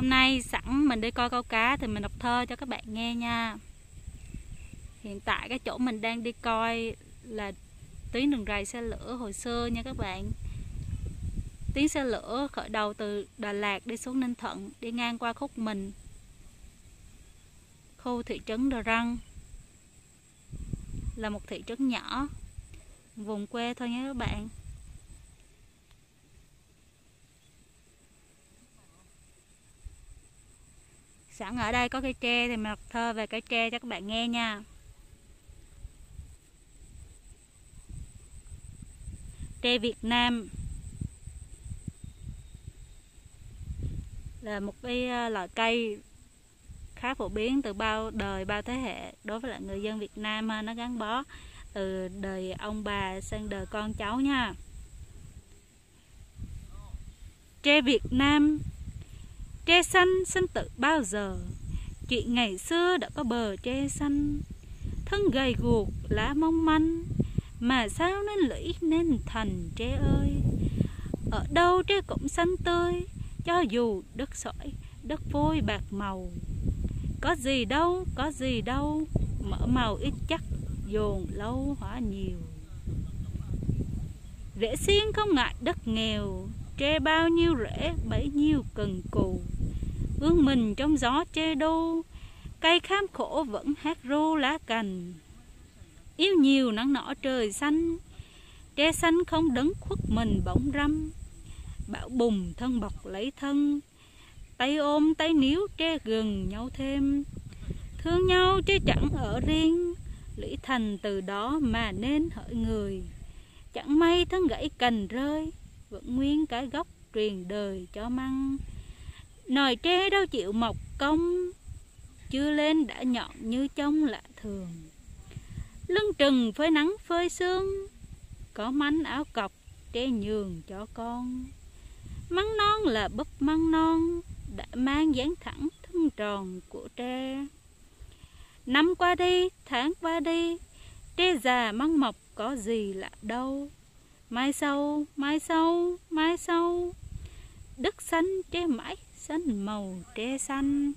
Hôm nay sẵn mình đi coi câu cá thì mình đọc thơ cho các bạn nghe nha. Hiện tại cái chỗ mình đang đi coi là tuyến đường rầy xe lửa hồi xưa nha các bạn. Tuyến xe lửa khởi đầu từ Đà Lạt đi xuống Ninh Thuận, Đi ngang qua khúc mình. Khu thị trấn Đà Răng Là một thị trấn nhỏ, Vùng quê thôi nha các bạn. Sẵn ở đây có cây tre thì mình đọc thơ về cây tre cho các bạn nghe nha. Tre Việt Nam là một cái ờ, loại cây khá phổ biến từ bao đời, bao thế hệ đối với lại người dân Việt Nam ờ, nó gắn bó từ đời ông bà sang đời con cháu nha. Tre Việt Nam Tre xanh sinh tự bao giờ? Chị ngày xưa đã có bờ tre xanh. Thân gầy guộc lá mong manh Mà sao nên lũy nên thành tre ơi? Ở đâu tre cũng xanh tươi Cho dù đất sỏi đất vôi bạc màu. Có gì đâu, có gì đâu Mở màu ít chắc dồn lâu hóa nhiều. Rễ xiên không ngại đất nghèo Tre bao nhiêu rễ, bấy nhiêu cần cù. Ương mình trong gió chê đô, cây khám khổ vẫn hát ru lá cành. Yêu nhiều nắng nỏ trời xanh, tre xanh không đấng khuất mình bỗng râm bão bùng thân bọc lấy thân, tay ôm tay níu tre gần nhau thêm. Thương nhau chứ chẳng ở riêng, lũy thành từ đó mà nên hỡi người. Chẳng may thân gãy cành rơi vẫn nguyên cái gốc truyền đời cho măng. Nồi tre đâu chịu mọc công, chưa lên đã nhọn như trong lạ thường. Lưng trừng phơi nắng phơi sương, có mánh áo cọc tre nhường cho con. Măng non là búp măng non, đã mang dáng thẳng thân tròn của tre. Năm qua đi, tháng qua đi, tre già măng mọc có gì lạ đâu? Mai sau mai sau mai sau. Đất xanh tre mãi xanh màu tre xanh.